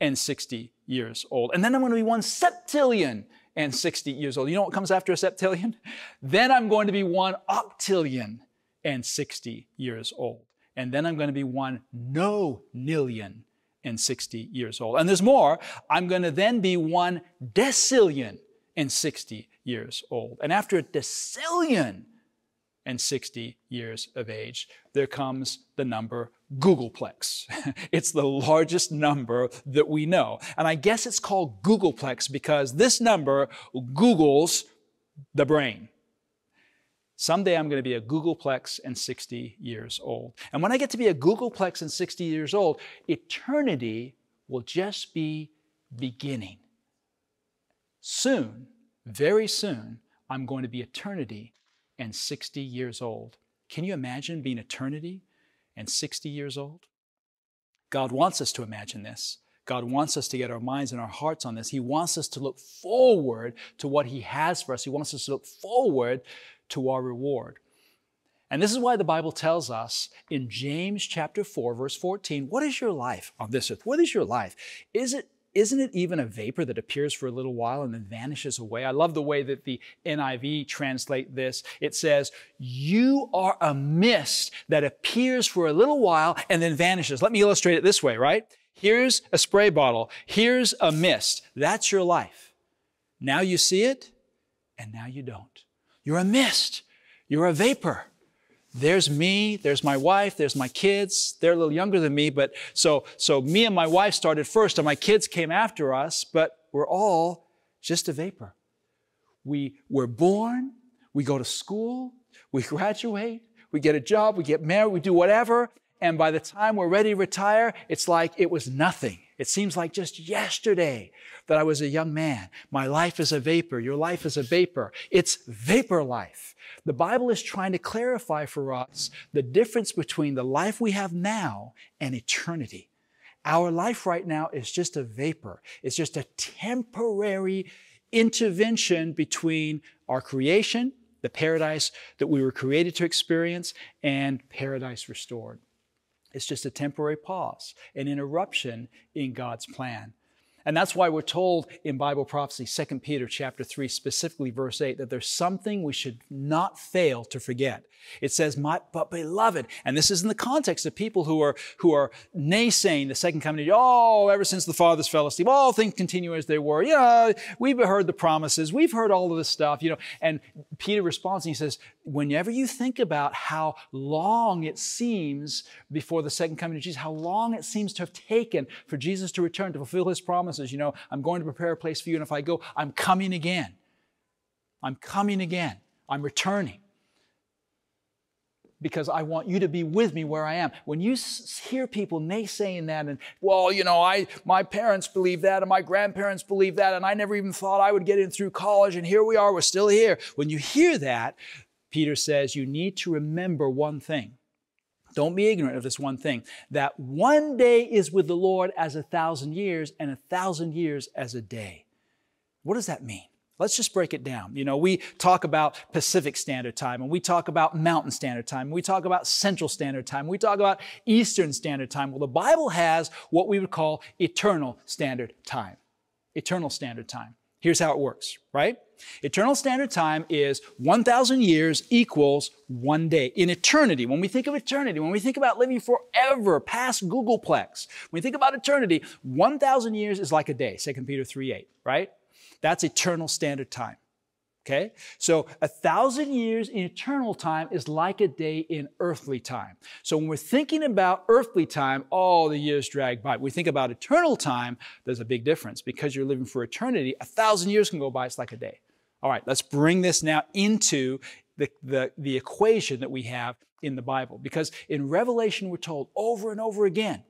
and 60 years old. And then I'm going to be one septillion and 60 years old. You know what comes after a septillion? <laughs> Then I'm going to be one octillion and 60 years old. And then I'm going to be one nonillion and 60 years old. And there's more. I'm going to then be one decillion and 60 years old. And after a decillion and 60 years of age, there comes the number Googolplex. <laughs> it's the largest number that we know. And I guess it's called Googolplex because this number Googles the brain. Someday I'm going to be a Googolplex and 60 years old. And when I get to be a Googolplex and 60 years old, eternity will just be beginning. Soon, very soon, I'm going to be eternity and 60 years old. Can you imagine being eternity and 60 years old? God wants us to imagine this God wants us to get our minds and our hearts on this. He wants us to look forward to what He has for us. He wants us to look forward to our reward. And this is why the Bible tells us in James chapter 4, verse 14, what is your life on this earth? What is your life? Is it isn't it even a vapor that appears for a little while and then vanishes away? I love the way that the NIV translate this. It says, You are a mist that appears for a little while and then vanishes. Let me illustrate it this way, right? Here's a spray bottle. Here's a mist. That's your life. Now you see it and now you don't. You're a mist. You're a vapor there's me, there's my wife, there's my kids. They're a little younger than me, but so, so me and my wife started first and my kids came after us, but we're all just a vapor. We were born, we go to school, we graduate, we get a job, we get married, we do whatever, and by the time we're ready to retire, it's like it was nothing. It seems like just yesterday that I was a young man. My life is a vapor. Your life is a vapor. It's vapor life. The Bible is trying to clarify for us the difference between the life we have now and eternity. Our life right now is just a vapor. It's just a temporary intervention between our creation, the paradise that we were created to experience, and paradise restored. It's just a temporary pause, an interruption in God's plan. And that's why we're told in Bible prophecy, 2 Peter chapter 3, specifically verse 8, that there's something we should not fail to forget. It says, My, but beloved, and this is in the context of people who are, who are naysaying the second coming of Oh, ever since the fathers fell asleep, all things continue as they were. Yeah, we've heard the promises. We've heard all of this stuff, you know. And Peter responds and he says, whenever you think about how long it seems before the second coming of Jesus, how long it seems to have taken for Jesus to return to fulfill his promises, you know, I'm going to prepare a place for you, and if I go, I'm coming again. I'm coming again. I'm returning because I want you to be with me where I am. When you hear people naysaying that and, well, you know, I, my parents believe that and my grandparents believe that and I never even thought I would get in through college and here we are, we're still here. When you hear that, Peter says you need to remember one thing. Don't be ignorant of this one thing that one day is with the Lord as a thousand years and a thousand years as a day. What does that mean? Let's just break it down. You know, we talk about Pacific Standard Time and we talk about Mountain Standard Time. And we talk about Central Standard Time. We talk about Eastern Standard Time. Well, the Bible has what we would call Eternal Standard Time. Eternal Standard Time. Here's how it works, right? Eternal Standard Time is 1,000 years equals one day. In eternity, when we think of eternity, when we think about living forever past Googolplex, when we think about eternity, 1,000 years is like a day, 2 Peter 3 8, right? That's eternal standard time. Okay? So a thousand years in eternal time is like a day in earthly time. So when we're thinking about earthly time, all the years drag by. We think about eternal time, there's a big difference. Because you're living for eternity, a thousand years can go by, it's like a day. All right, let's bring this now into the, the, the equation that we have in the Bible. Because in Revelation, we're told over and over again,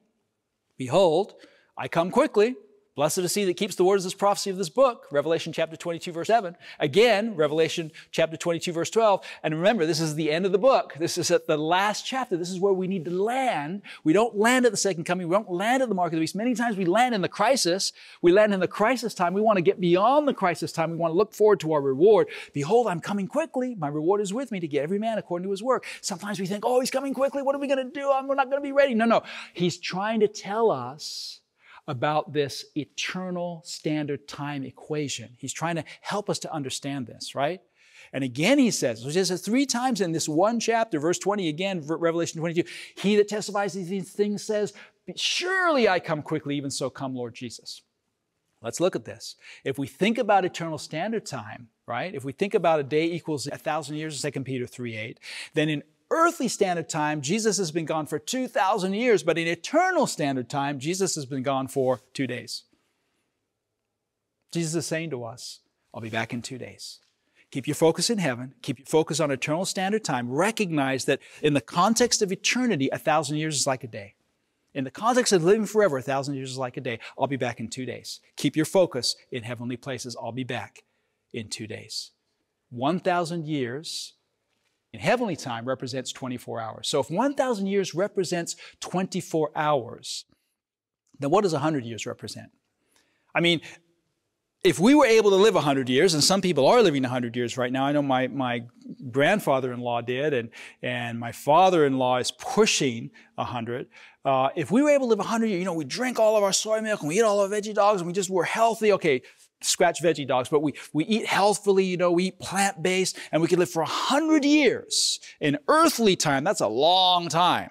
Behold, I come quickly. Blessed is he that keeps the words of this prophecy of this book, Revelation chapter 22, verse 7. Again, Revelation chapter 22, verse 12. And remember, this is the end of the book. This is at the last chapter. This is where we need to land. We don't land at the second coming. We don't land at the mark of the beast. Many times we land in the crisis. We land in the crisis time. We want to get beyond the crisis time. We want to look forward to our reward. Behold, I'm coming quickly. My reward is with me to get every man according to his work. Sometimes we think, oh, he's coming quickly. What are we going to do? We're not going to be ready. No, no. He's trying to tell us about this eternal standard time equation. He's trying to help us to understand this, right? And again, he says, which is three times in this one chapter, verse 20, again, Revelation 22, he that testifies these things says, Surely I come quickly, even so come, Lord Jesus. Let's look at this. If we think about eternal standard time, right? If we think about a day equals a thousand years, 2 Peter 3 8, then in earthly standard time, Jesus has been gone for 2,000 years, but in eternal standard time, Jesus has been gone for two days. Jesus is saying to us, I'll be back in two days. Keep your focus in heaven. Keep your focus on eternal standard time. Recognize that in the context of eternity, a thousand years is like a day. In the context of living forever, a thousand years is like a day. I'll be back in two days. Keep your focus in heavenly places. I'll be back in two days. 1,000 years in heavenly time represents 24 hours. So if 1,000 years represents 24 hours, then what does 100 years represent? I mean, if we were able to live 100 years, and some people are living 100 years right now, I know my, my grandfather-in-law did, and, and my father-in-law is pushing 100. Uh, if we were able to live 100 years, you know, we drink all of our soy milk, and we eat all our veggie dogs, and we just were healthy, okay, scratch veggie dogs, but we, we eat healthfully, you know, we eat plant-based, and we could live for 100 years in earthly time. That's a long time.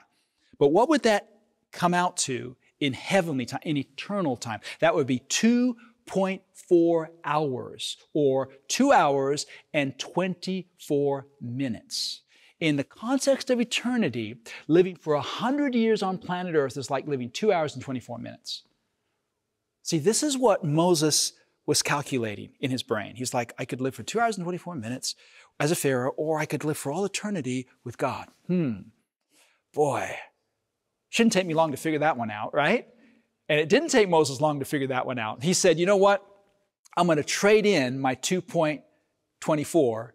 But what would that come out to in heavenly time, in eternal time? That would be 2.4 hours or 2 hours and 24 minutes. In the context of eternity, living for 100 years on planet Earth is like living 2 hours and 24 minutes. See, this is what Moses was calculating in his brain. He's like, I could live for 2 hours and 24 minutes as a Pharaoh, or I could live for all eternity with God. Hmm. Boy, shouldn't take me long to figure that one out, right? And it didn't take Moses long to figure that one out. He said, you know what? I'm going to trade in my 2.24.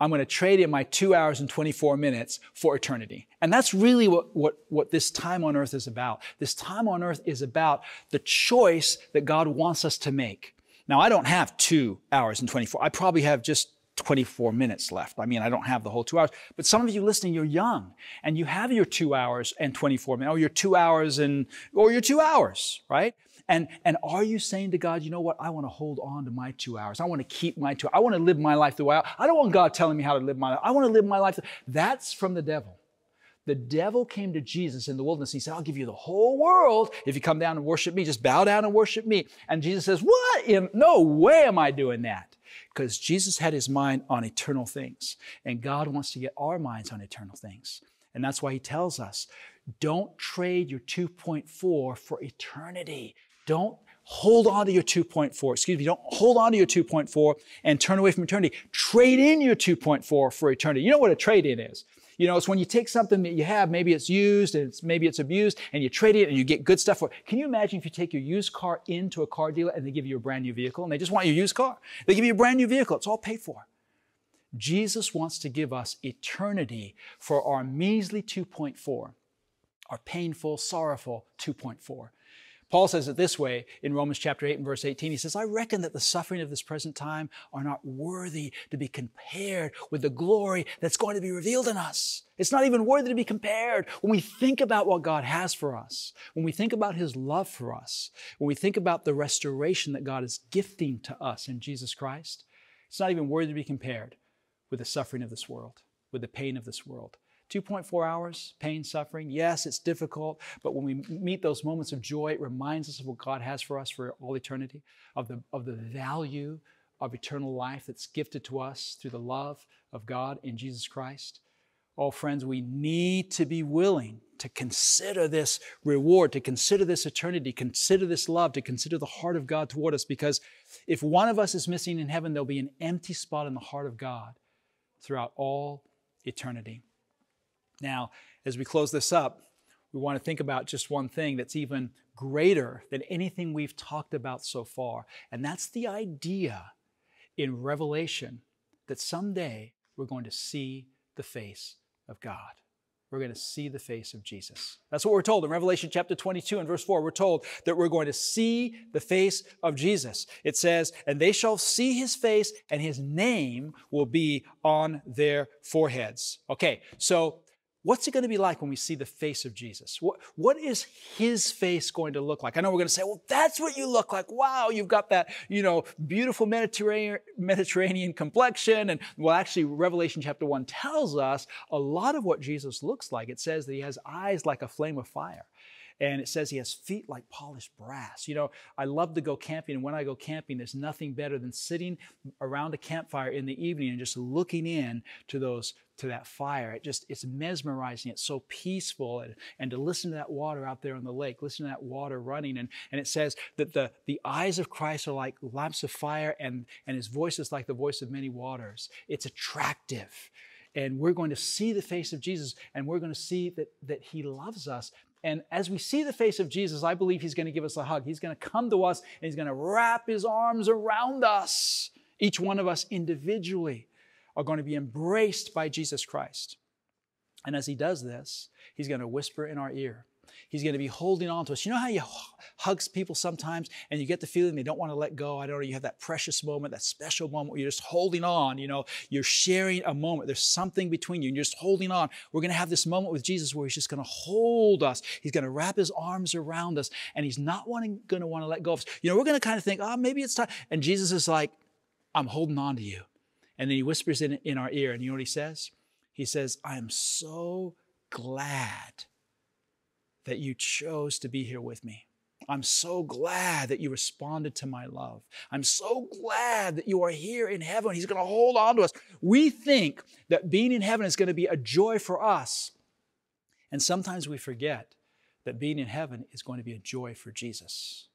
I'm going to trade in my two hours and 24 minutes for eternity. And that's really what, what, what this time on earth is about. This time on earth is about the choice that God wants us to make. Now, I don't have two hours and 24. I probably have just 24 minutes left. I mean, I don't have the whole two hours, but some of you listening, you're young and you have your two hours and 24 minutes, or your two hours and, or your two hours, right? And, and are you saying to God, you know what? I want to hold on to my two hours. I want to keep my two. I want to live my life the way I, I don't want God telling me how to live my life. I want to live my life. That's from the devil. The devil came to Jesus in the wilderness. He said, I'll give you the whole world if you come down and worship me. Just bow down and worship me. And Jesus says, What? In, no way am I doing that because Jesus had his mind on eternal things, and God wants to get our minds on eternal things. And that's why he tells us don't trade your 2.4 for eternity. Don't hold on to your 2.4. Excuse me, don't hold on to your 2.4 and turn away from eternity. Trade in your 2.4 for eternity. You know what a trade in is? You know, it's when you take something that you have, maybe it's used and it's, maybe it's abused, and you trade it and you get good stuff for it. Can you imagine if you take your used car into a car dealer and they give you a brand new vehicle and they just want your used car? They give you a brand new vehicle. It's all paid for. Jesus wants to give us eternity for our measly 2.4, our painful, sorrowful 2.4. Paul says it this way in Romans chapter 8 and verse 18. He says, I reckon that the suffering of this present time are not worthy to be compared with the glory that's going to be revealed in us. It's not even worthy to be compared. When we think about what God has for us, when we think about His love for us, when we think about the restoration that God is gifting to us in Jesus Christ, it's not even worthy to be compared with the suffering of this world, with the pain of this world. 2.4 hours, pain, suffering. Yes, it's difficult, but when we meet those moments of joy, it reminds us of what God has for us for all eternity, of the, of the value of eternal life that's gifted to us through the love of God in Jesus Christ. Oh, friends, we need to be willing to consider this reward, to consider this eternity, consider this love, to consider the heart of God toward us, because if one of us is missing in heaven, there'll be an empty spot in the heart of God throughout all eternity. Now, as we close this up, we want to think about just one thing that's even greater than anything we've talked about so far, and that's the idea in Revelation that someday we're going to see the face of God we're going to see the face of Jesus. That's what we're told in Revelation chapter 22 and verse 4. We're told that we're going to see the face of Jesus. It says, and they shall see his face and his name will be on their foreheads. Okay, so What's it going to be like when we see the face of Jesus? What, what is his face going to look like? I know we're going to say, well, that's what you look like. Wow, you've got that, you know, beautiful Mediterranean, Mediterranean complexion. And well, actually, Revelation chapter 1 tells us a lot of what Jesus looks like. It says that he has eyes like a flame of fire. And it says he has feet like polished brass. You know, I love to go camping. And when I go camping, there's nothing better than sitting around a campfire in the evening and just looking in to those to that fire. It just, it's mesmerizing. It's so peaceful. And, and to listen to that water out there on the lake, listen to that water running. And, and it says that the, the eyes of Christ are like lamps of fire and, and his voice is like the voice of many waters. It's attractive. And we're going to see the face of Jesus and we're going to see that, that he loves us and as we see the face of Jesus, I believe he's going to give us a hug. He's going to come to us and he's going to wrap his arms around us. Each one of us individually are going to be embraced by Jesus Christ. And as he does this, he's going to whisper in our ear. He's going to be holding on to us. You know how you hugs people sometimes and you get the feeling they don't want to let go? I don't know. You have that precious moment, that special moment where you're just holding on. You know, you're sharing a moment. There's something between you and you're just holding on. We're going to have this moment with Jesus where He's just going to hold us. He's going to wrap His arms around us and He's not wanting, going to want to let go of us. You know, we're going to kind of think, oh, maybe it's time. And Jesus is like, I'm holding on to you. And then He whispers in, in our ear, and you know what He says? He says, I am so glad that you chose to be here with me. I'm so glad that you responded to my love. I'm so glad that you are here in heaven. He's going to hold on to us. We think that being in heaven is going to be a joy for us. And sometimes we forget that being in heaven is going to be a joy for Jesus.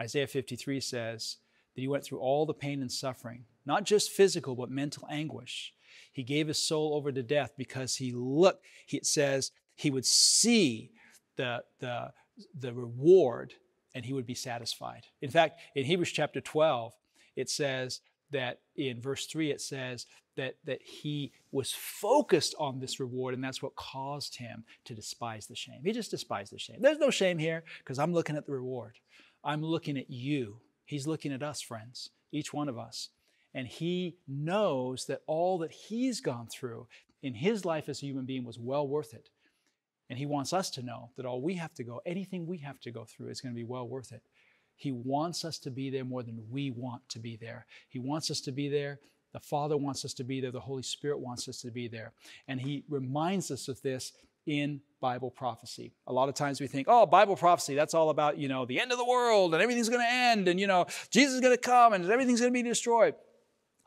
Isaiah 53 says that he went through all the pain and suffering, not just physical, but mental anguish. He gave his soul over to death because he looked, it says, he would see the, the, the reward and he would be satisfied. In fact, in Hebrews chapter 12, it says that in verse 3, it says that, that he was focused on this reward, and that's what caused him to despise the shame. He just despised the shame. There's no shame here because I'm looking at the reward. I'm looking at you. He's looking at us, friends, each one of us. And he knows that all that he's gone through in his life as a human being was well worth it. And He wants us to know that all we have to go, anything we have to go through, is going to be well worth it. He wants us to be there more than we want to be there. He wants us to be there. The Father wants us to be there. The Holy Spirit wants us to be there. And He reminds us of this in Bible prophecy. A lot of times we think, oh, Bible prophecy, that's all about, you know, the end of the world and everything's going to end and, you know, Jesus is going to come and everything's going to be destroyed.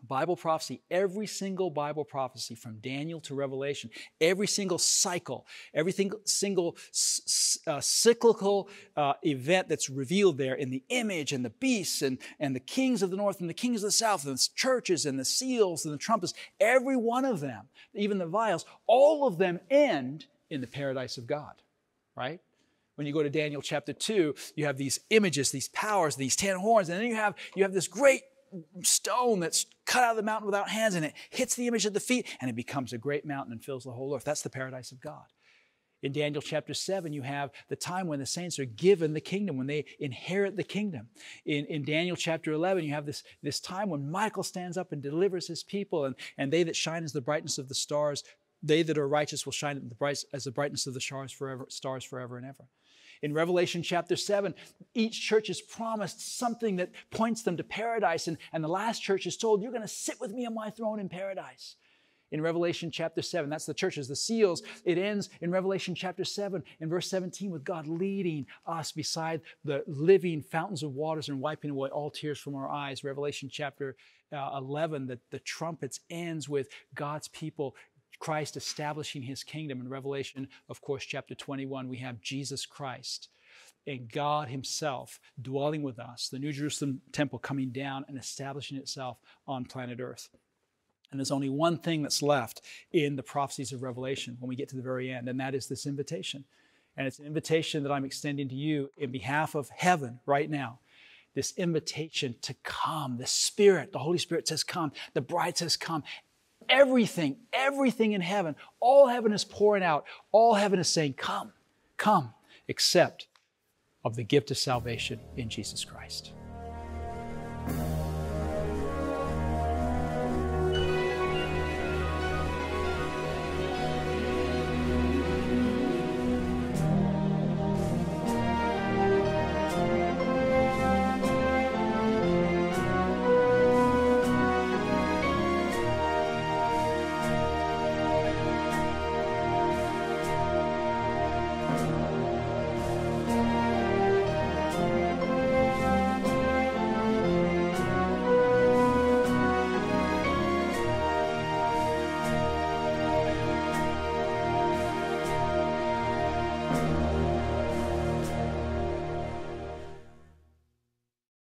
Bible prophecy, every single Bible prophecy from Daniel to Revelation, every single cycle, every single uh, cyclical uh, event that's revealed there in the image and the beasts and, and the kings of the north and the kings of the south and the churches and the seals and the trumpets, every one of them, even the vials, all of them end in the paradise of God, right? When you go to Daniel chapter 2, you have these images, these powers, these ten horns, and then you have, you have this great stone that's cut out of the mountain without hands and it hits the image of the feet and it becomes a great mountain and fills the whole earth. That's the paradise of God. In Daniel chapter 7, you have the time when the saints are given the kingdom, when they inherit the kingdom. In, in Daniel chapter 11, you have this, this time when Michael stands up and delivers his people, and, and they that shine as the brightness of the stars, they that are righteous will shine as the brightness of the stars forever, stars forever and ever. In Revelation chapter 7, each church is promised something that points them to paradise. And, and the last church is told, You're going to sit with me on my throne in paradise. In Revelation chapter 7, that's the churches, the seals. It ends in Revelation chapter 7, in verse 17, with God leading us beside the living fountains of waters and wiping away all tears from our eyes. Revelation chapter uh, 11, that the trumpets ends with God's people Christ establishing his kingdom. In Revelation, of course, chapter 21, we have Jesus Christ and God himself dwelling with us, the New Jerusalem temple coming down and establishing itself on planet Earth. And there's only one thing that's left in the prophecies of Revelation when we get to the very end, and that is this invitation. And it's an invitation that I'm extending to you in behalf of heaven right now. This invitation to come. The Spirit, the Holy Spirit says, Come. The bride says, Come everything, everything in heaven, all heaven is pouring out. All heaven is saying, Come, come, accept of the gift of salvation in Jesus Christ.